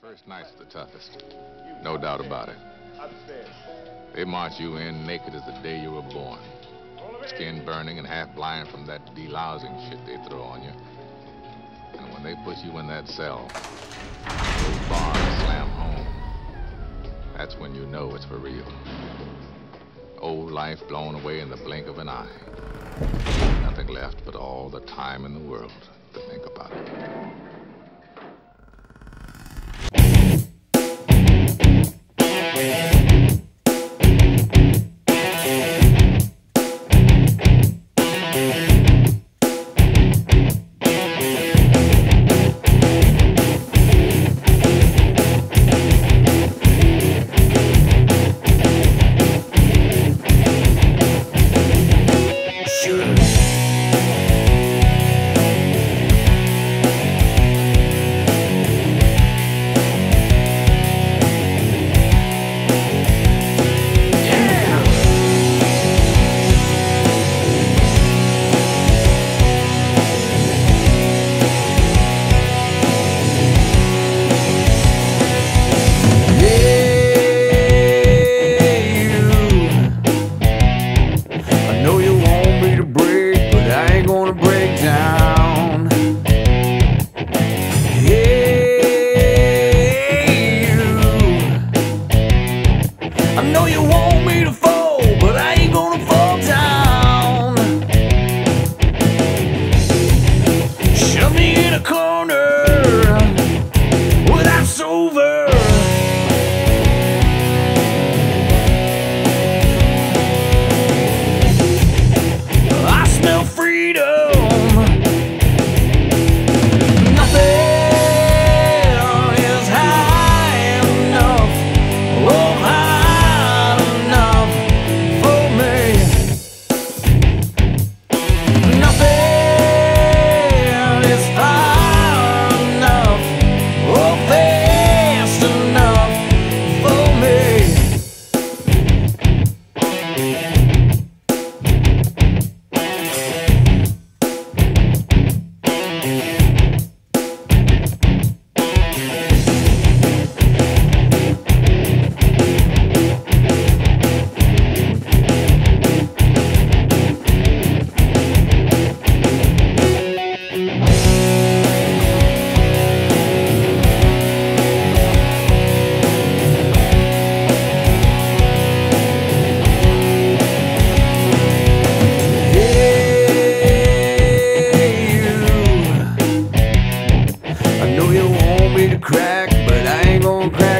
First night's the toughest. No doubt about it. They march you in naked as the day you were born. Skin burning and half blind from that delousing shit they throw on you. And when they put you in that cell, those bars slam home. That's when you know it's for real. Old life blown away in the blink of an eye. Nothing left but all the time in the world to think about it. I know you want me to fall, but I ain't gonna want me to crack, but I ain't gonna crack.